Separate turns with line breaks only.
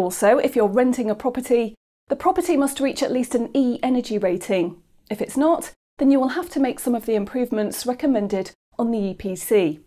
Also, if you're renting a property, the property must reach at least an E energy rating. If it's not, then you will have to make some of the improvements recommended on the EPC.